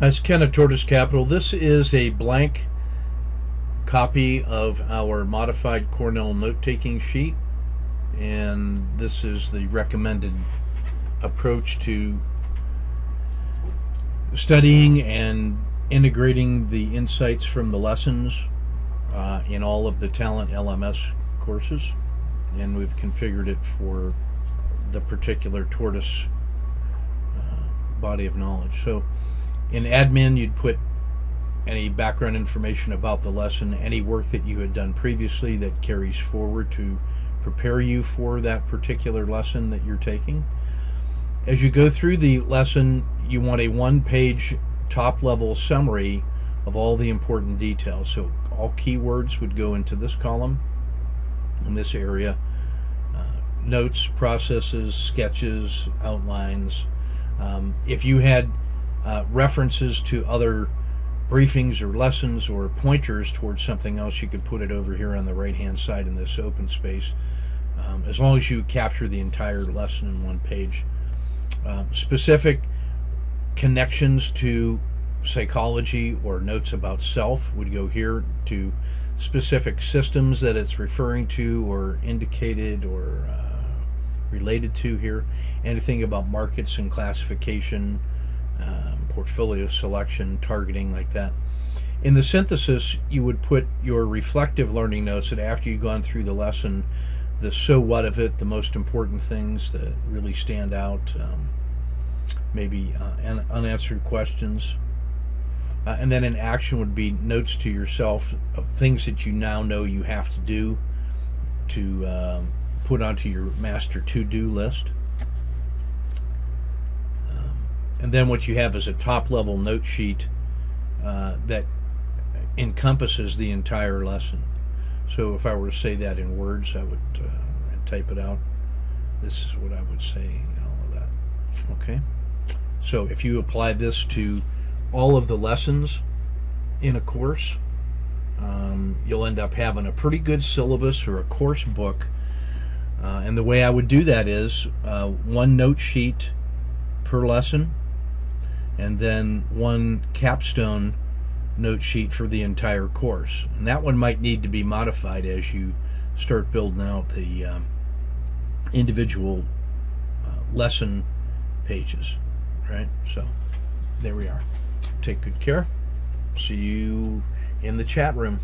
As Ken of Tortoise Capital, this is a blank copy of our modified Cornell note-taking sheet, and this is the recommended approach to studying and integrating the insights from the lessons uh, in all of the Talent LMS courses, and we've configured it for the particular tortoise uh, body of knowledge. So in admin, you'd put any background information about the lesson, any work that you had done previously that carries forward to prepare you for that particular lesson that you're taking. As you go through the lesson, you want a one page top level summary of all the important details. So all keywords would go into this column in this area. Uh, notes, processes, sketches, outlines. Um, if you had uh, references to other briefings or lessons or pointers towards something else, you could put it over here on the right hand side in this open space. Um, as long as you capture the entire lesson in one page. Uh, specific connections to psychology or notes about self would go here to specific systems that it's referring to or indicated or uh, related to here. Anything about markets and classification, um, portfolio selection, targeting, like that. In the synthesis, you would put your reflective learning notes that after you've gone through the lesson, the so what of it, the most important things that really stand out, um, maybe uh, unanswered questions. Uh, and then in action would be notes to yourself of things that you now know you have to do to uh, put onto your master to do list. Um, and then what you have is a top level note sheet uh, that encompasses the entire lesson. So if I were to say that in words, I would uh, type it out. This is what I would say and all of that. Okay. So if you apply this to all of the lessons in a course, um, you'll end up having a pretty good syllabus or a course book. Uh, and the way I would do that is uh, one note sheet per lesson, and then one capstone note sheet for the entire course. And that one might need to be modified as you start building out the um, individual uh, lesson pages, right? So there we are. Take good care. See you in the chat room.